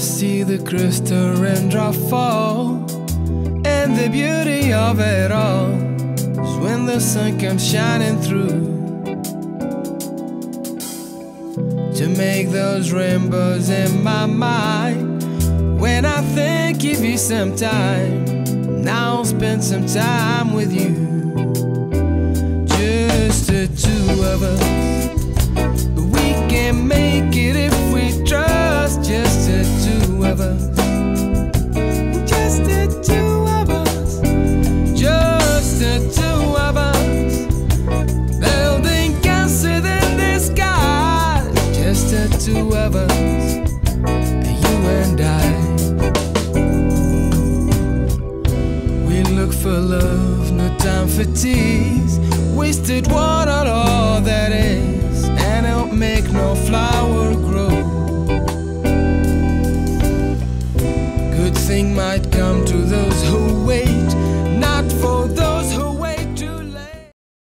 the crystal raindrop fall. And the beauty of it all is when the sun comes shining through. To make those rainbows in my mind. When I think give you some time, now I'll spend some time with you. Us. You and I. We look for love, no time for tease. Wasted all that is, and it'll make no flower grow. Good thing might come